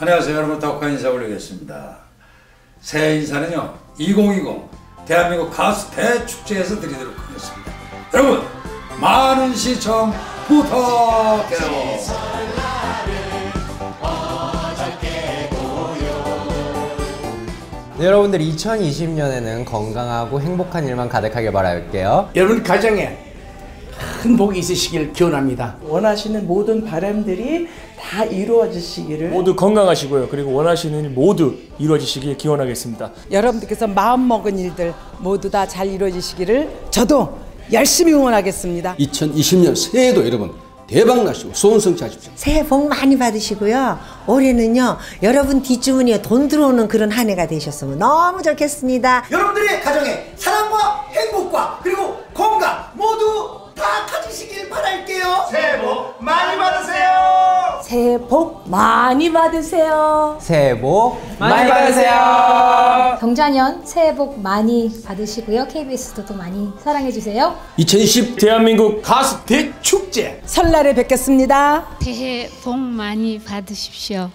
안녕하세요. 여러분 덕화 인사 올리겠습니다. 새해 인사는요 2020 대한민국 가수 대축제에서 드리도록 하겠습니다. 여러분 많은 시청 부탁해요. 네, 여러분들 2020년에는 건강하고 행복한 일만 가득하게 바랄게요. 여러분 가정에 큰 복이 있으시길 기원합니다. 원하시는 모든 바람들이 다 이루어지시기를 모두 건강하시고요. 그리고 원하시는 일 모두 이루어지시길 기원하겠습니다. 여러분들께서 마음먹은 일들 모두 다 잘 이루어지시기를 저도 열심히 응원하겠습니다. 2020년 새해도 여러분 대박 나시고 소원 성취하십시오. 새해 복 많이 받으시고요. 올해는요, 여러분 뒷주머니에 돈 들어오는 그런 한 해가 되셨으면 너무 좋겠습니다. 여러분들의 가정에 사랑과 새해 복 많이 받으세요. 새해 복 많이 받으세요. 경자년 새해 복 많이 받으시고요. KBS도 또 많이 사랑해 주세요. 2020 대한민국 가수 대축제 설날에 뵙겠습니다. 새해 복 많이 받으십시오.